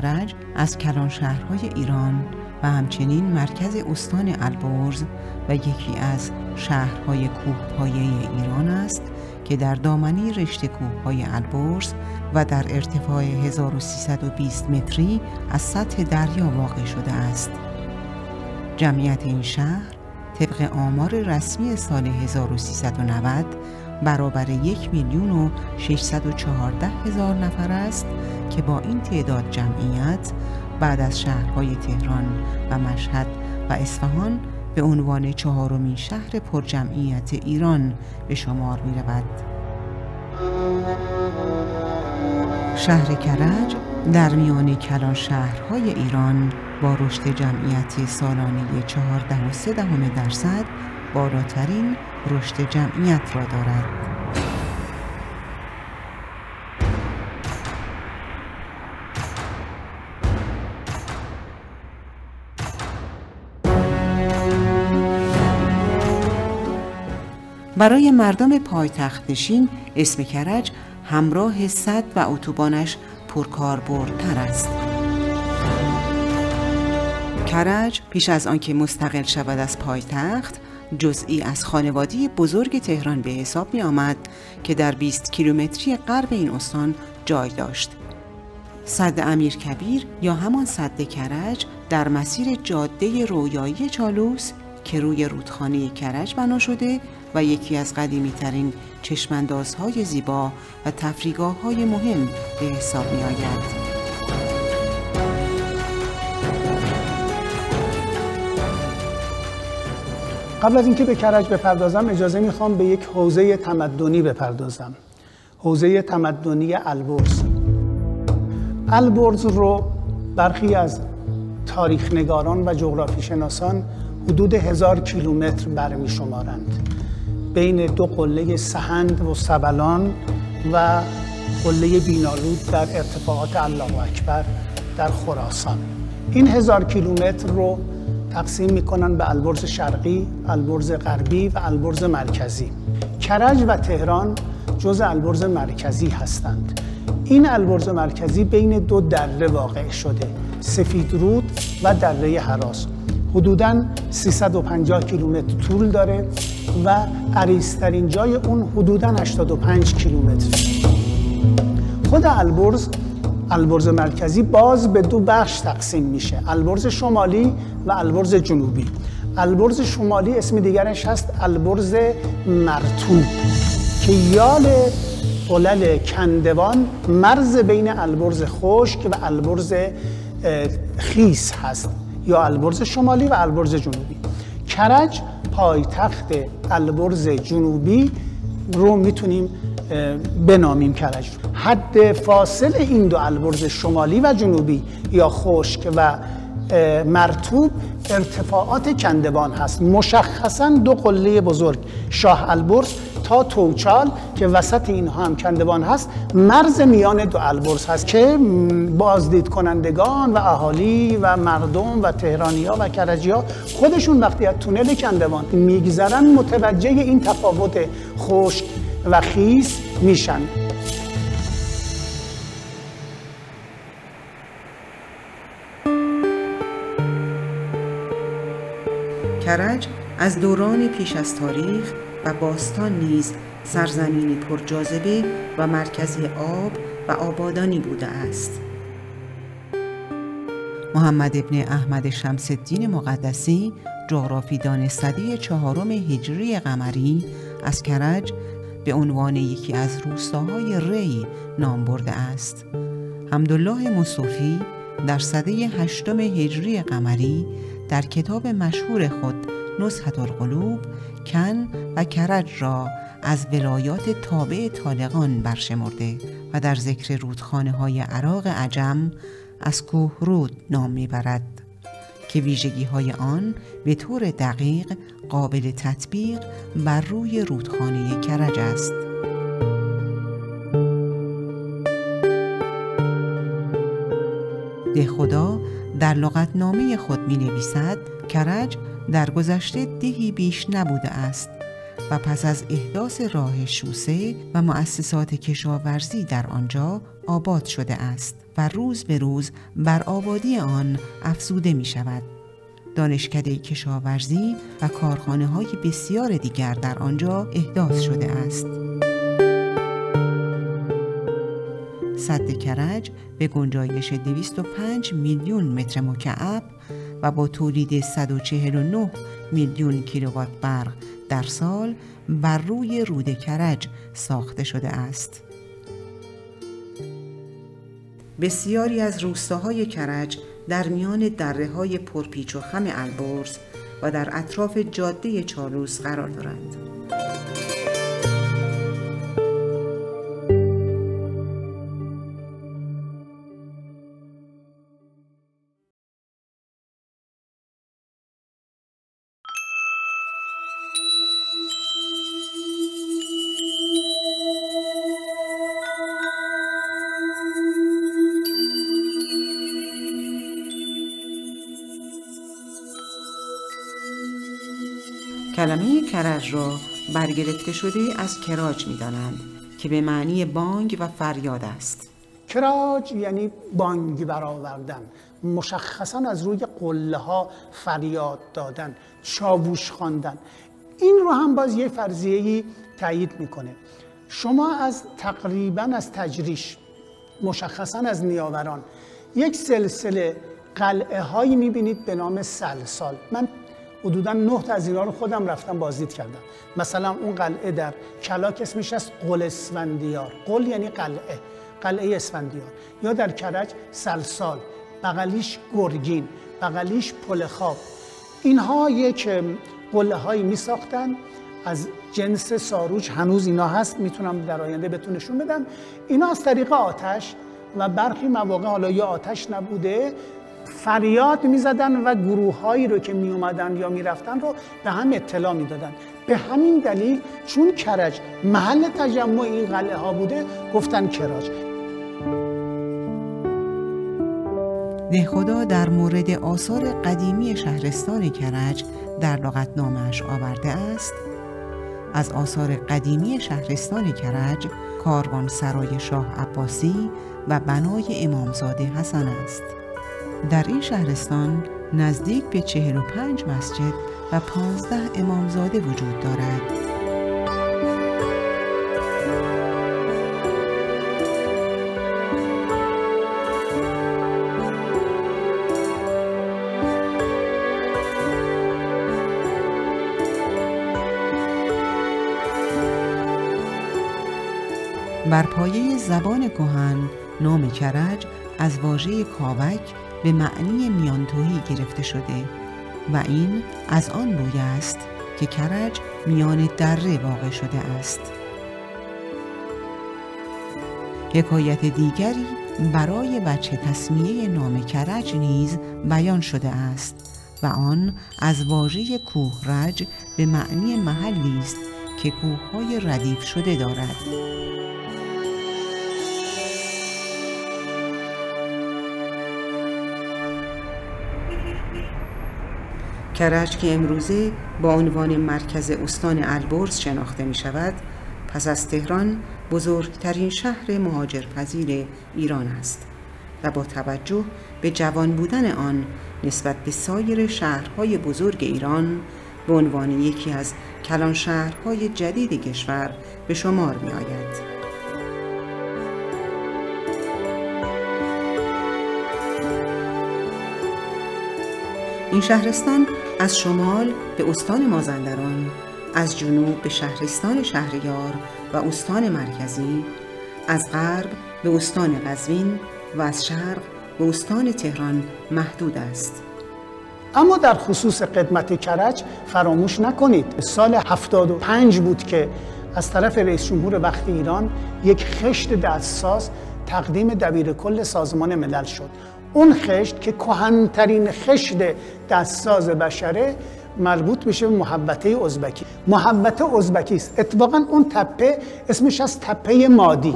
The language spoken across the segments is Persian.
کرج از کلان شهرهای ایران و همچنین مرکز استان البرز و یکی از شهرهای کوهپایه ایران است که در دامنی رشته کوههای البرز و در ارتفاع 1320 متری از سطح دریا واقع شده است. جمعیت این شهر طبق آمار رسمی سال 1390 برابر یک میلیون و 614 هزار نفر است که با این تعداد جمعیت بعد از شهرهای تهران و مشهد و اصفهان به عنوان چهارمین شهر پرجمعیت ایران به شمار می رود. شهر کرج در میان کلان شهرهای ایران با رشد جمعیت سالانه 14.3 درصد بالاترین رشد جمعیت را دارد. برای مردم پایتخت نشین اسم کرج همراه صد و اتوبانش پرکاربردتر است. کرج پیش از آنکه مستقل شود از پایتخت جزئی از خانوادی بزرگ تهران به حساب می آمد که در 20 کیلومتری غرب این استان جای داشت. صد امیر کبیر یا همان صد کرج در مسیر جاده رویایی چالوس که روی رودخانه کرج بنا شده و یکی از قدیمی ترین چشمندازهای زیبا و تفریگاه های مهم به حساب می آید. قبل از اینکه به کرج بپردازم اجازه می‌خوام به یک حوزه تمدنی بپردازم. حوزه تمدنی البرز. البرز رو برخی از تاریخ نگاران و جغرافی شناسان حدود هزار کیلومتر برمی شمارند. بین دو قله سهند و سبلان و قله بینالود در ارتفاعات الله اکبر در خراسان. این هزار کیلومتر رو تقسیم می‌کنن به البرز شرقی، البرز غربی و البرز مرکزی. کرج و تهران جز البرز مرکزی هستند. این البرز مرکزی بین دو دره واقع شده سفید رود و دره حراس. حدوداً 350 کیلومتر طول داره و عریضترین جای اون حدوداً 85 کیلومتر. خود البرز البرز مرکزی باز به دو بخش تقسیم میشه. البرز شمالی و البرز جنوبی. البرز شمالی اسم دیگرش هست البرز مرتوب که یال قلل کندوان مرز بین البرز خشک و البرز خیس هست یا البرز شمالی و البرز جنوبی. کرج پایتخت البرز جنوبی رو می‌تونیم بنامیم کرج. حد فاصل این دو البرز شمالی و جنوبی یا خشک و مرتوب ارتفاعات کندوان هست. مشخصا دو قله بزرگ شاه البرز تا توچال که وسط اینها هم کندوان هست. مرز میان دو البرز هست که بازدید کنندگان و اهالی و مردم و تهرانی ها و کرجی ها خودشون وقتی از تونل کندوان میگذرن متوجه این تفاوت خشک و خیس میشن کرج از دوران پیش از تاریخ و باستان نیز سرزمینی پرجاذبه و مرکزی آب و آبادانی بوده است. محمد ابن احمد شمس الدین مقدسی جغرافیدان صدی چهارم هجری قمری از کرج به عنوان یکی از روستاهای ری نام برده است. حمدالله مصوفی در صده هشتم هجری قمری در کتاب مشهور خود نصحت القلوب کن و کرج را از ولایات تابع طالقان برشمرده و در ذکر رودخانه های عراق عجم از کوه رود نام می‌برد که ویژگی های آن به طور دقیق قابل تطبیق بر روی رودخانه کرج است. ده خدا در لغتنامه خود می نویسد کرج در گذشته دهی بیش نبوده است و پس از احداث راه شوسه و مؤسسات کشاورزی در آنجا آباد شده است و روز به روز بر آبادی آن افزوده می شود. دانشکده کشاورزی و کارخانه های بسیار دیگر در آنجا احداث شده است. سد کرج به گنجایش 205 میلیون متر مکعب و با تولید 149 میلیون کیلووات برق در سال بر روی رود کرج ساخته شده است. بسیاری از روستاهای کرج در میان دره های پرپیچ و خم البرز و در اطراف جاده چالوس قرار دارند. کلمه کرج را برگرفته شده از کراج می دانند که به معنی بانگ و فریاد است. کراج یعنی بانگ برآوردن مشخصا از روی قله ها فریاد دادن چاووش خواندن. این رو هم باز یه فرضیه‌ای تایید می‌کنه. شما از تقریبا از تجریش مشخصا از نیاوران یک سلسله قلعه هایی می‌بینید به نام سلسال. من حدودا نه تا از اینا رو خودم رفتم بازدید کردم. مثلا اون قلعه در کلاک اسمش از قل اسفندیار. قل یعنی قلعه. قلعه اسفندیار. یا در کرج سلسال. بغلیش گرگین. بغلیش پل خواب. اینها یک قله هایی می ساختن از جنس ساروج هنوز اینا هست. می‌تونم در آینده بهتون بدم. اینا از طریق آتش و برخی مواقع حالا یا آتش نبوده فریاد می‌زدن و گروه هایی رو که می اومدن یا می‌رفتن رو به هم اطلاع می‌دادن. به همین دلیل چون کرج محل تجمع این قلعه ها بوده گفتن کراج خدا در مورد آثار قدیمی شهرستان کرج در لغتنامهش آورده است. از آثار قدیمی شهرستان کرج کاروان سرای شاه عباسی و بنای امامزاده حسن است. در این شهرستان نزدیک به چهل و پنج مسجد و پانزده امامزاده وجود دارد. بر پایه زبان کهن نام کرج از واژه کاوک به معنی میانتوهی گرفته شده و این از آن روی است که کرج میان دره واقع شده است. حکایت دیگری برای بچه تصمیه نام کرج نیز بیان شده است و آن از واژه کوهرج به معنی محلی است که کوههای ردیف شده دارد. کرج که امروزه با عنوان مرکز استان البرز شناخته می شود پس از تهران بزرگترین شهر مهاجرپذیر ایران است و با توجه به جوان بودن آن نسبت به سایر شهرهای بزرگ ایران به عنوان یکی از کلان شهرهای جدید کشور به شمار می آید. این شهرستان از شمال به استان مازندران از جنوب به شهرستان شهریار و استان مرکزی از غرب به استان قزوین و از شرق به استان تهران محدود است. اما در خصوص قدمت کرج فراموش نکنید. سال 75 بود که از طرف رئیس جمهور وقت ایران یک خشت دستساز تقدیم دبیر کل سازمان ملل شد. اون خشت که کهنترین خشت دستساز بشره مربوط میشه به محبته ازبکی. محبته ازبکی است. اتفاقا اون تپه اسمش از تپه مادی.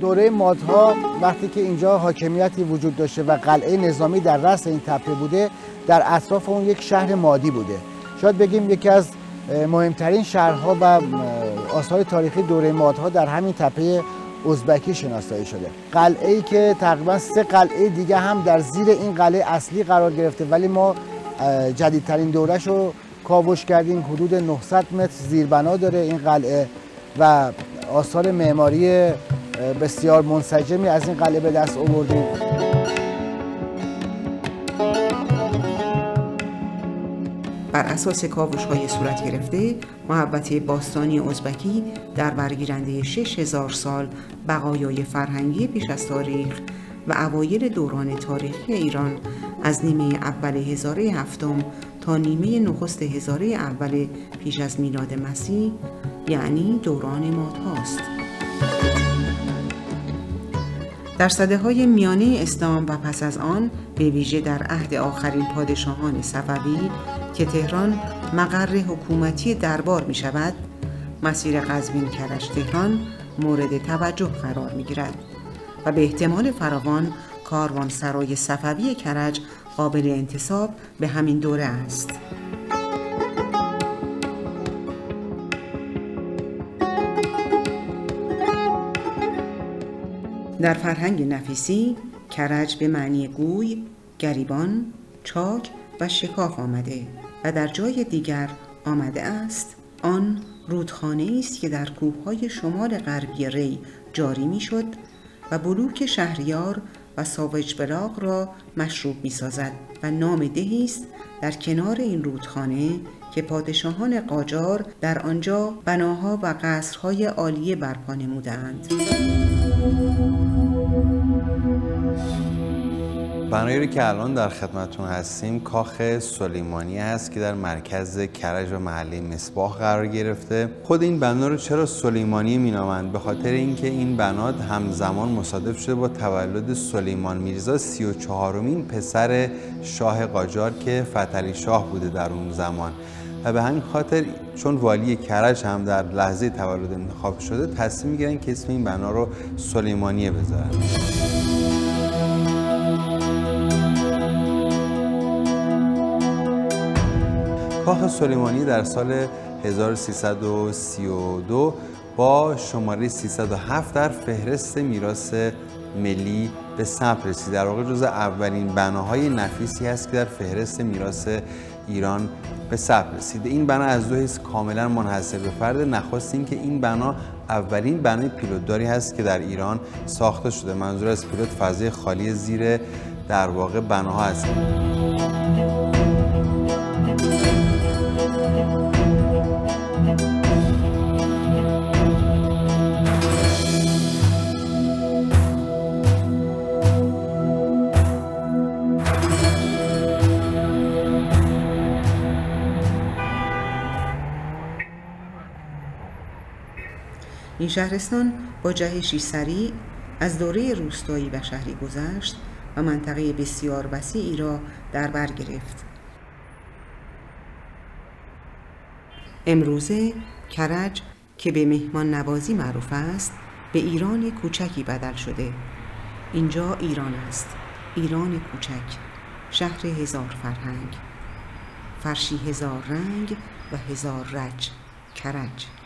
دوره مادها وقتی که اینجا حاکمیتی وجود داشته و قلعه نظامی در رأس این تپه بوده در اطراف اون یک شهر مادی بوده. شاید بگیم یکی از مهمترین شهرها و آثار تاریخی دوره مادها در همین تپه ازبکی شناسایی شده. قلعه ای که تقریبا سه قلعه دیگه هم در زیر این قلعه اصلی قرار گرفته ولی ما جدیدترین دورش رو کاوش کردیم. حدود 900 متر زیربنا داره این قلعه و آثار معماری بسیار منسجمی از این قلعه به دست آوردیم. بر اساس کاوش های صورت گرفته محبت باستانی ازبکی در برگیرنده 6000 سال بقایای فرهنگی پیش از تاریخ و اوایل دوران تاریخی ایران از نیمه اول هزاره هفتم تا نیمه نخست هزاره اول پیش از میلاد مسیح یعنی دوران مادهاست. در صده های میانه اسلام و پس از آن به ویژه در عهد آخرین پادشاهان صفوی که تهران مقر حکومتی دربار می شود مسیر قزوین کرج تهران مورد توجه قرار می گیرد و به احتمال فراوان کاروان سرای صفوی کرج قابل انتصاب به همین دوره است. در فرهنگ نفیسی کرج به معنی گوی، گریبان، چاک و شکاف آمده و در جای دیگر آمده است آن رودخانه است که در کوههای شمال غربی ری جاری می‌شد و بلوک شهریار و ساوج براغ را مشروب می سازد و نام دهی است در کنار این رودخانه که پادشاهان قاجار در آنجا بناها و قصرهای عالیه برپا نمودند. بنایی که الان در خدمتون هستیم کاخ سلیمانی هست که در مرکز کرج و محله مصباح قرار گرفته. خود این بنا رو چرا سلیمانی مینامند؟ به خاطر اینکه این بنا همزمان مصادف شده با تولد سلیمان میرزا سی و چهارمین پسر شاه قاجار که فتلی شاه بوده در اون زمان. و به همین خاطر چون والی کرج هم در لحظه تولد انتخاب شده تصمیم می‌گیرن که اسم این بنا رو سلیمانیه بذارن. کاخ سلیمانی در سال 1332 با شماره 307 در فهرست میراث ملی به ثبت رسید. در واقع جز اولین بناهای نفیسی است که در فهرست میراث ایران به ثبت رسید. این بنا از دو حیث کاملا منحصر به فرد. نخواست اینکه این بنا اولین بنای پیلوتداری هست که در ایران ساخته شده. منظور از پیلوت فضای خالی زیر در واقع بناها هست. این شهرستان با جهشی سریع از دوره روستایی و شهری گذشت و منطقه بسیار وسیعی را در بر گرفت. امروزه کرج که به مهمان نوازی معروف است به ایران کوچکی بدل شده. اینجا ایران است. ایران کوچک. شهر هزار فرهنگ. فرشی هزار رنگ و هزار رج. کرج.